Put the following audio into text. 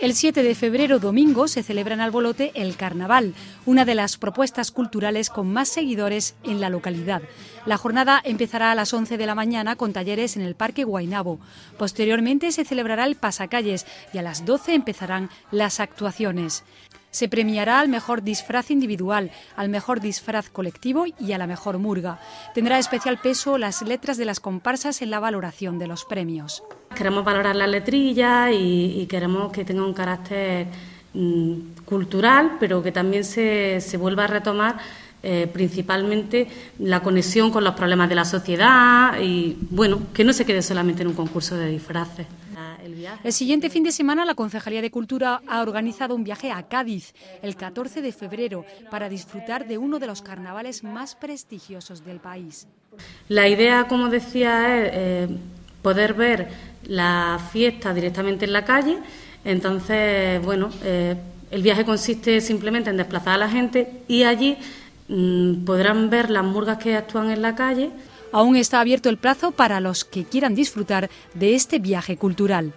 El 7 de febrero, domingo, se celebra en Albolote el Carnaval, una de las propuestas culturales con más seguidores en la localidad. La jornada empezará a las 11 de la mañana con talleres en el Parque Guainabo. Posteriormente se celebrará el pasacalles y a las 12 empezarán las actuaciones. Se premiará al mejor disfraz individual, al mejor disfraz colectivo y a la mejor murga. Tendrá especial peso las letras de las comparsas en la valoración de los premios. Queremos valorar las letrillas y, queremos que tenga un carácter mm, cultural, pero que también se, vuelva a retomar eh, principalmente la conexión con los problemas de la sociedad y, bueno, que no se quede solamente en un concurso de disfraces. El siguiente fin de semana la Concejalía de Cultura ha organizado un viaje a Cádiz el 14 de febrero para disfrutar de uno de los carnavales más prestigiosos del país. La idea, como decía, es eh, poder ver la fiesta directamente en la calle. Entonces, bueno, eh, el viaje consiste simplemente en desplazar a la gente y allí mm, podrán ver las murgas que actúan en la calle Aún está abierto el plazo para los que quieran disfrutar de este viaje cultural.